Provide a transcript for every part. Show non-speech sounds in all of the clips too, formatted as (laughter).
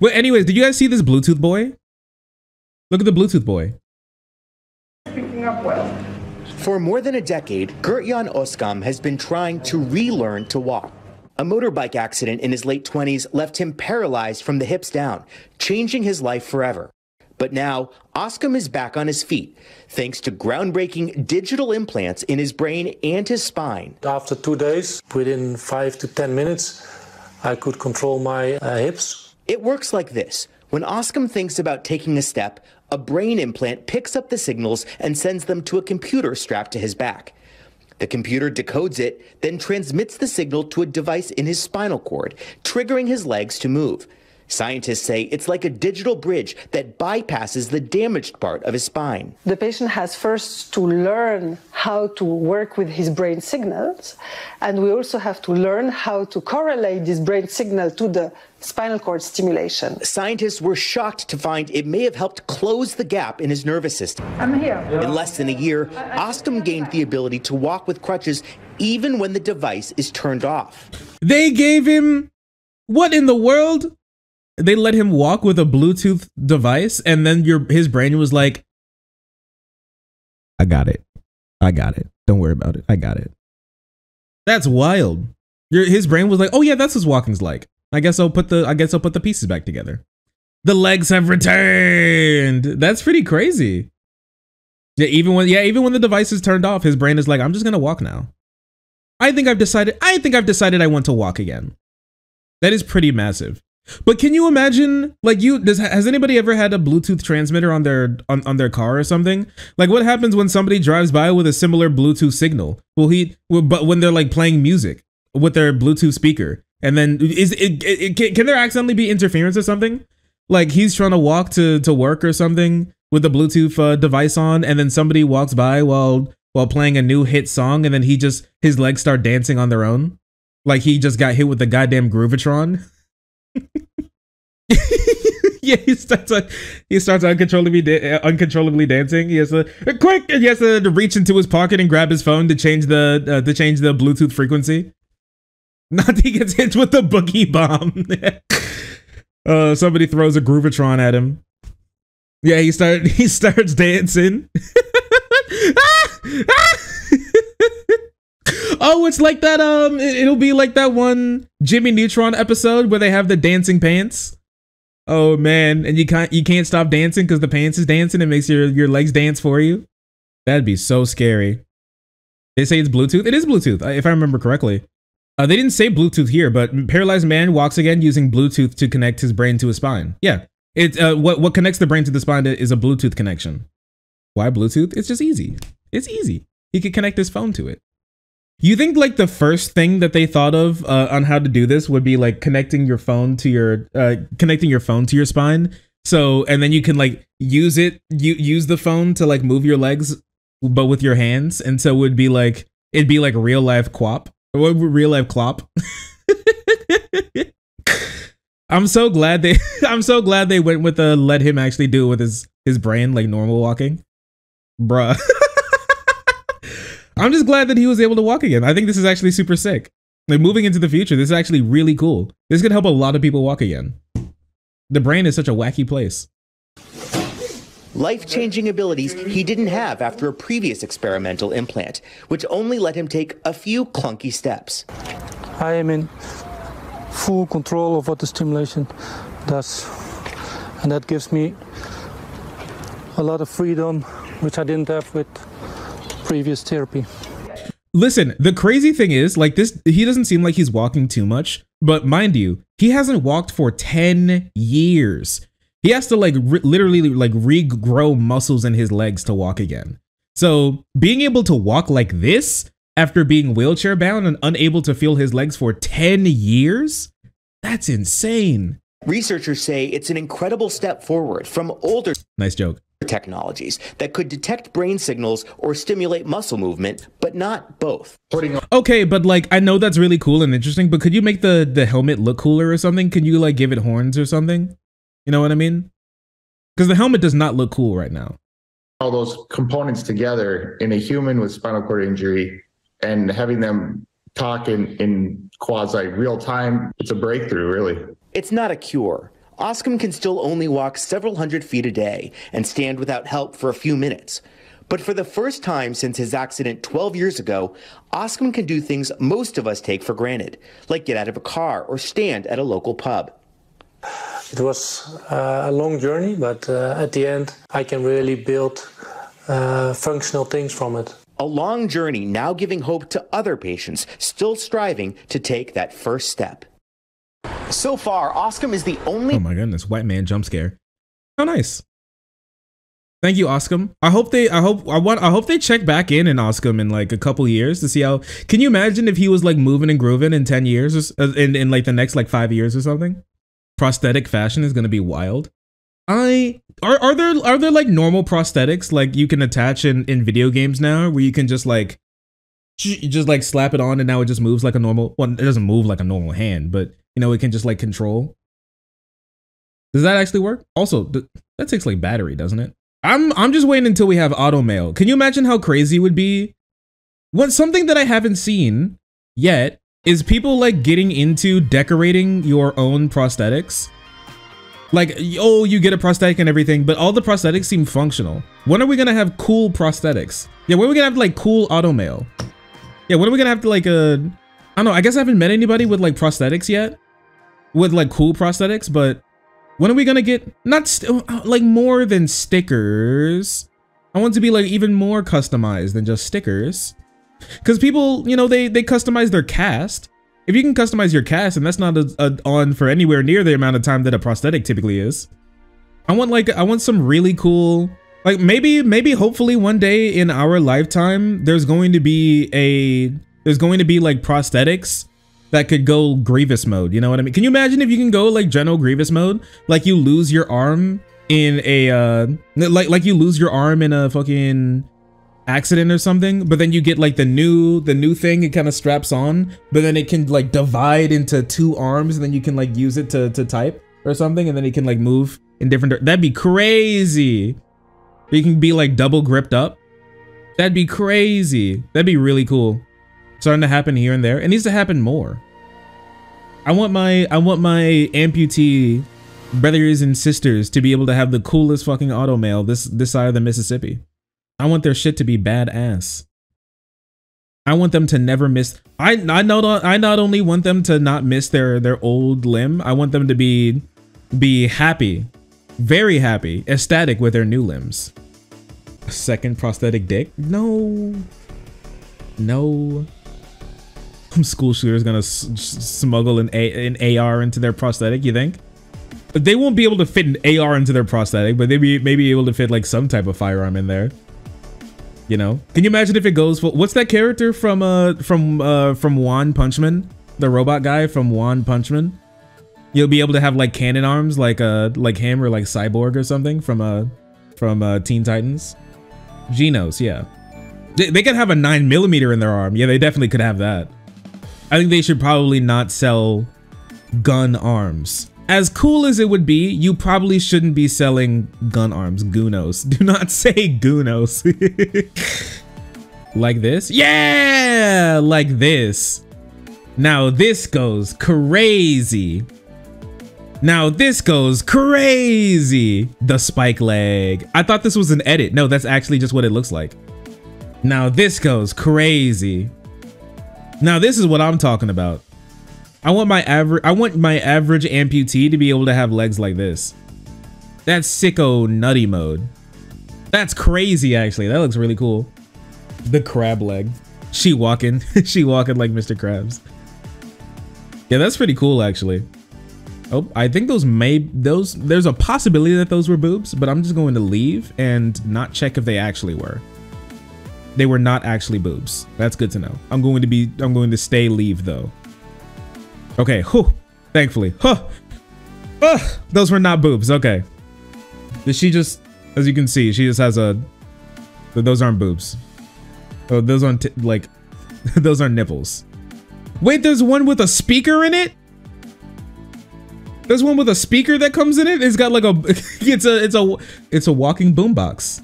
Well, anyways, did you guys see this Bluetooth boy? Look at the Bluetooth boy. Picking up well. For more than a decade, Gert-Jan Oskam has been trying to relearn to walk. A motorbike accident in his late 20s left him paralyzed from the hips down, changing his life forever. But now, Oskam is back on his feet, thanks to groundbreaking digital implants in his brain and his spine. After two days, within five to 10 minutes, I could control my uh, hips. It works like this. When Oskam thinks about taking a step, a brain implant picks up the signals and sends them to a computer strapped to his back. The computer decodes it, then transmits the signal to a device in his spinal cord, triggering his legs to move. Scientists say it's like a digital bridge that bypasses the damaged part of his spine. The patient has first to learn how to work with his brain signals, and we also have to learn how to correlate this brain signal to the spinal cord stimulation. Scientists were shocked to find it may have helped close the gap in his nervous system. I'm here. In less than a year, Oskam gained the ability to walk with crutches even when the device is turned off. They gave him what in the world? They let him walk with a Bluetooth device, and then your his brain was like, "I got it, I got it. Don't worry about it. I got it." That's wild. Your his brain was like, "Oh yeah, that's what walking's like." I guess I'll put the I guess I'll put the pieces back together. The legs have returned. That's pretty crazy. Yeah, even when yeah, even when the device is turned off, his brain is like, I'm just gonna walk now. I think I've decided I think I've decided I want to walk again. That is pretty massive. But can you imagine like you does has anybody ever had a Bluetooth transmitter on their on, on their car or something? Like what happens when somebody drives by with a similar Bluetooth signal? Will he well, but when they're like playing music with their Bluetooth speaker and then is it, it, it can there accidentally be interference or something? Like he's trying to walk to to work or something with the Bluetooth uh, device on and then somebody walks by while while playing a new hit song and then he just his legs start dancing on their own. Like he just got hit with the goddamn Groovitron. (laughs) (laughs) yeah, he starts uh, he starts uncontrollably da- uh, uncontrollably dancing. He has to quick, and he has to reach into his pocket and grab his phone to change the uh, to change the Bluetooth frequency. (laughs) Not he gets hit with the boogie bomb. (laughs) uh, somebody throws a Groovitron at him. Yeah, he start he starts dancing. Oh, it's like that. Um, it'll be like that one Jimmy Neutron episode where they have the dancing pants. Oh man, and you can't you can't stop dancing because the pants is dancing. It makes your your legs dance for you. That'd be so scary. They say it's Bluetooth. It is Bluetooth, if I remember correctly. Uh, they didn't say Bluetooth here, but paralyzed man walks again using Bluetooth to connect his brain to his spine. Yeah, it uh, what what connects the brain to the spine is a Bluetooth connection. Why Bluetooth? It's just easy. It's easy. He could connect his phone to it. You think like the first thing that they thought of uh, on how to do this would be like connecting your phone to your uh, connecting your phone to your spine. So and then you can like use it you use the phone to like move your legs but with your hands and so it would be like it'd be like real life QWOP. What real life clop? (laughs) I'm so glad they (laughs) I'm so glad they went with the let him actually do it with his his brain like normal walking. Bruh. (laughs) I'm just glad that he was able to walk again. I think this is actually super sick. Like moving into the future, this is actually really cool. This could help a lot of people walk again. The brain is such a wacky place. Life changing abilities he didn't have after a previous experimental implant, which only let him take a few clunky steps. I am in full control of what the stimulation does. And that gives me a lot of freedom, which I didn't have with previous therapy. Listen, the crazy thing is, like this, he doesn't seem like he's walking too much, but mind you, he hasn't walked for 10 years. He has to like re- literally like regrow muscles in his legs to walk again. So being able to walk like this after being wheelchair bound and unable to feel his legs for 10 years, that's insane. Researchers say it's an incredible step forward from older Nice joke. Technologies that could detect brain signals or stimulate muscle movement, but not both. Okay, but like I know that's really cool and interesting, but could you make the the helmet look cooler or something? Can you like give it horns or something? You know what I mean? Because the helmet does not look cool right now. all those components together in a human with spinal cord injury and having them talk in, in quasi real time, it's a breakthrough, really. It's not a cure. Oskam can still only walk several hundred feet a day and stand without help for a few minutes. But for the first time since his accident 12 years ago, Oskam can do things most of us take for granted, like get out of a car or stand at a local pub. It was uh, a long journey, but uh, at the end, I can really build uh, functional things from it. A long journey now giving hope to other patients still striving to take that first step. So far, Oskam is the only. Oh my goodness, white man jump scare. How nice. Thank you, Oskam. I hope they. I hope. I want. I hope they check back in in Oskam in like a couple years to see how. Can you imagine if he was like moving and grooving in ten years, or, uh, in in like the next like five years or something? Prosthetic fashion is gonna be wild. I are are there are there like normal prosthetics like you can attach in in video games now where you can just like just like slap it on and now it just moves like a normal. Well, it doesn't move like a normal hand, but you know it can just like control. Does that actually work? Also, th- that takes like battery, doesn't it? I'm I'm just waiting until we have automail. Can you imagine how crazy it would be? What something that I haven't seen yet is people like getting into decorating your own prosthetics. Like, oh, you get a prosthetic and everything, but all the prosthetics seem functional. When are we gonna have cool prosthetics? Yeah, when are we gonna have like cool automail? Yeah, when are we gonna have to like uh I don't know, I guess I haven't met anybody with like prosthetics yet. With like cool prosthetics, but when are we gonna get not uh, like more than stickers? I want to be like even more customized than just stickers. Cause people, you know, they they customize their cast. If you can customize your cast, and that's not a, a, on for anywhere near the amount of time that a prosthetic typically is. I want like I want some really cool, like maybe maybe hopefully one day in our lifetime, there's going to be a there's going to be like prosthetics that could go Grievous mode. You know what I mean? Can you imagine if you can go like General Grievous mode? Like you lose your arm in a uh like like you lose your arm in a fucking accident or something, but then you get like the new the new thing it kind of straps on, but then it can like divide into two arms and then you can like use it to to type or something and then it can like move in different that'd be crazy. You can be like double gripped up. That'd be crazy. That'd be really cool starting to happen here and there. It needs to happen more. I want my I want my amputee brothers and sisters to be able to have the coolest fucking automail this this side of the Mississippi. I want their shit to be badass. I want them to never miss. I I not I not only want them to not miss their their old limb. I want them to be be happy, very happy, ecstatic with their new limbs. Second prosthetic dick? No. No. Some school shooter's gonna smuggle an, A an AR into their prosthetic, you think? But they won't be able to fit an AR into their prosthetic, but they may be maybe able to fit like some type of firearm in there. You know? Can you imagine if it goes for what's that character from uh from uh from One Punch Man? The robot guy from One Punch Man? You'll be able to have like cannon arms like uh like him or like Cyborg or something from uh from uh Teen Titans. Genos, yeah. They, they could have a nine millimeter in their arm. Yeah, they definitely could have that. I think they should probably not sell gun arms. As cool as it would be, you probably shouldn't be selling gun arms. Gunos. (laughs) Do not say Gunos. (laughs) like this? Yeah! Like this. Now this goes crazy. Now this goes crazy. The spike leg. I thought this was an edit. No, that's actually just what it looks like. Now this goes crazy. Now this is what I'm talking about. I want my average I want my average amputee to be able to have legs like this. That's sicko nutty mode. That's crazy actually. That looks really cool. The crab leg. She walking. (laughs) she walking like Mr. Krabs. Yeah, that's pretty cool actually. Oh, I think those may those there's a possibility that those were boobs, but I'm just going to leave and not check if they actually were. They were not actually boobs. That's good to know. I'm going to be, I'm going to stay leave though. Okay, whew, thankfully. Huh. Ugh, those were not boobs, okay. Did she just, as you can see, she just has a, those aren't boobs. Oh, those aren't, like, (laughs) those aren't nipples. Wait, there's one with a speaker in it? There's one with a speaker that comes in it. It's got like a, (laughs) it's a, it's a, it's a walking boombox.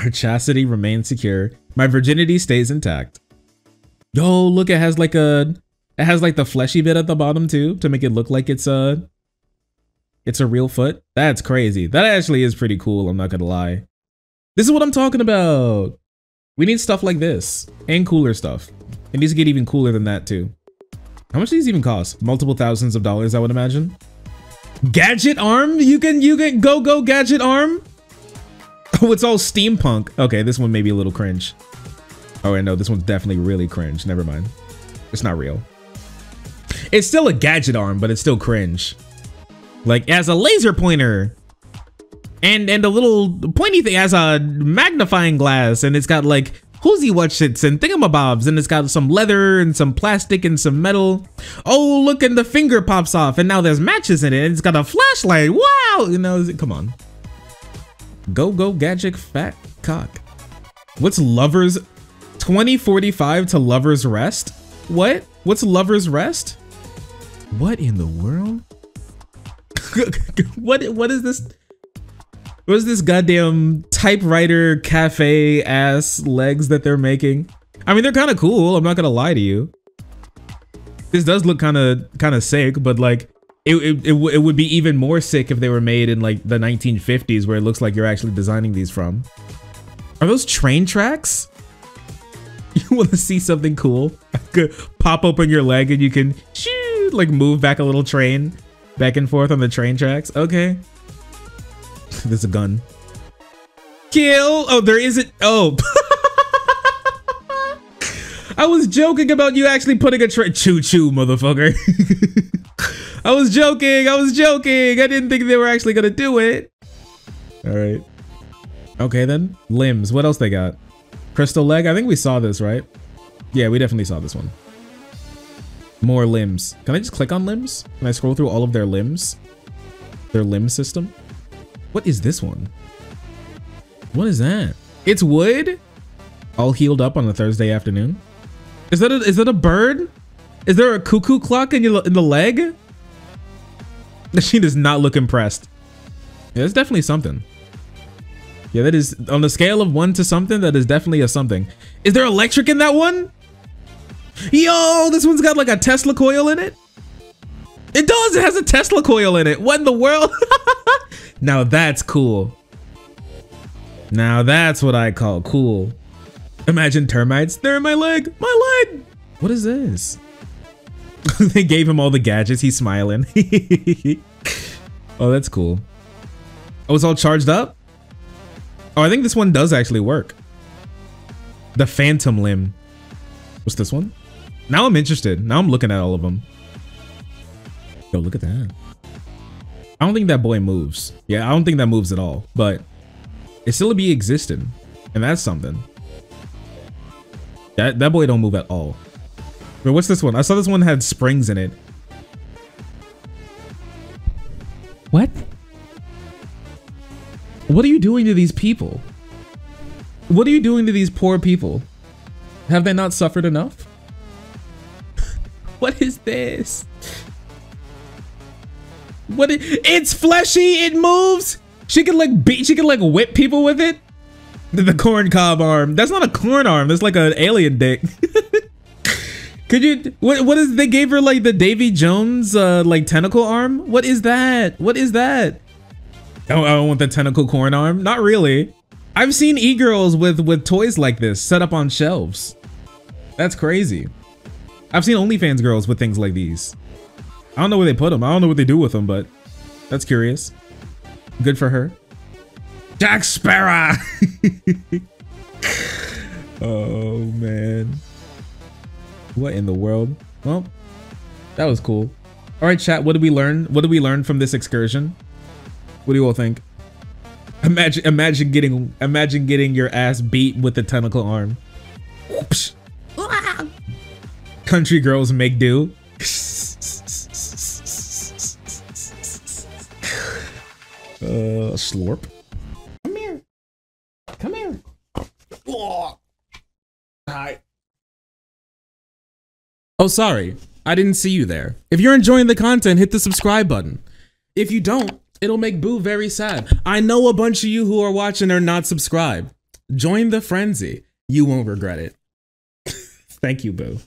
Her chastity remains secure. My virginity stays intact. Yo, look, it has like a, it has like the fleshy bit at the bottom too to make it look like it's a, It's a real foot. That's crazy. That actually is pretty cool. I'm not gonna lie. This is what I'm talking about. We need stuff like this and cooler stuff. It needs to get even cooler than that too. How much do these even cost? Multiple thousands of dollars, I would imagine. Gadget arm? You can you can go go gadget arm? (laughs) Oh, it's all steampunk. Okay, this one may be a little cringe. Oh, wait, no, this one's definitely really cringe. Never mind. It's not real. It's still a gadget arm, but it's still cringe. Like, as a laser pointer. And and a little pointy thing as a magnifying glass. And it's got like whoozy whatchits and thingamabobs. And it's got some leather and some plastic and some metal. Oh, look, and the finger pops off. And now there's matches in it. And it's got a flashlight. Wow. You know, come on. Go, go, gadget, fat cock. What's lovers 2045 to Lover's Rest? What? What's Lover's Rest? What in the world? (laughs) what what is this? What is this goddamn typewriter cafe ass legs that they're making? I mean, they're kind of cool. I'm not gonna lie to you. This does look kind of kind of sick, but like it, it, it, would be even more sick if they were made in like the 1950s where it looks like you're actually designing these from. Are those train tracks? (laughs) You want to see something cool? (laughs) Pop open your leg and you can shoo, like move back a little train back and forth on the train tracks. Okay. (laughs) There's a gun. Kill. Oh, there isn't. Oh. I was joking about you actually putting a train. Choo choo, motherfucker. (laughs) I was joking. I was joking. I didn't think they were actually to do it. All right. Okay, then. Limbs. What else they got? Crystal leg? I think we saw this, right? Yeah, we definitely saw this one. More limbs. Can I just click on limbs? Can I scroll through all of their limbs? Their limb system? What is this one? What is that? It's wood? All healed up on a Thursday afternoon? Is that a, is that a bird? Is there a cuckoo clock in, your, in the leg? She does not look impressed. Yeah, it's definitely something. Yeah, that is on the scale of one to something. That is definitely a something. Is there electric in that one? Yo, this one's got like a Tesla coil in it. It does. It has a Tesla coil in it. What in the world? (laughs) now that's cool. Now that's what I call cool. Imagine termites. They're in my leg. My leg. What is this? (laughs) they gave him all the gadgets. He's smiling. (laughs) oh, that's cool. Oh, it's all charged up? Oh, I think this one does actually work. The Phantom Limb. What's this one? Now I'm interested. Now I'm looking at all of them. Yo, look at that. I don't think that boy moves. Yeah, I don't think that moves at all. But it still be existing. And that's something. That, that boy don't move at all. But what's this one? I saw this one had springs in it. What? What are you doing to these people? What are you doing to these poor people? Have they not suffered enough? (laughs) what is this? What? Is, it's fleshy. It moves. She can like beat. She can like whip people with it. The, corn cob arm. That's not a corn arm. That's like an alien dick. (laughs) Could you? What? What is? They gave her like the Davy Jones uh like tentacle arm. What is that? What is that? Oh, I don't want the tentacle corn arm. Not really. I've seen e-girls with with toys like this set up on shelves. That's crazy. I've seen OnlyFans girls with things like these. I don't know where they put them. I don't know what they do with them, but that's curious. Good for her. Jack Sparrow. (laughs) oh man. What in the world? Well, that was cool. All right, chat. What did we learn? What did we learn from this excursion? What do you all think? Imagine, imagine getting, imagine getting your ass beat with the tentacle arm. Whoops. Country girls make do. (laughs) Uh, slurp. Oh, sorry. I didn't see you there. If you're enjoying the content, hit the subscribe button. If you don't, it'll make Boo very sad. I know a bunch of you who are watching are not subscribed. Join the frenzy. You won't regret it. (laughs) Thank you, Boo.